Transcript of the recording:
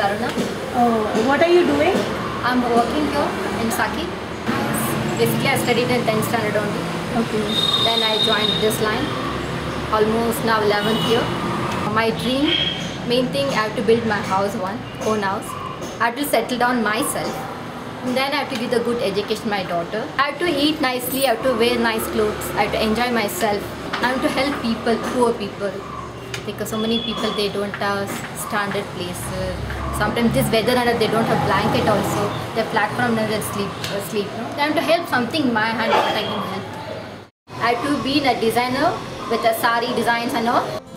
Aruna. Oh, what are you doing? I'm working here in Saki. Basically, I studied in 10th standard only. Okay. Then I joined this line. Almost now 11th year. My dream, main thing, I have to build my house one, own house. I have to settle down myself. And then I have to give the good education to my daughter. I have to eat nicely, I have to wear nice clothes, I have to enjoy myself. I have to help people, poor people. Because so many people, they don't have standard places. Sometimes this weather and they don't have blanket also. The platform doesn't sleep, uh, sleep. No? I have to help something in my hand, what I can help. I have to be a designer with a sari designs and all.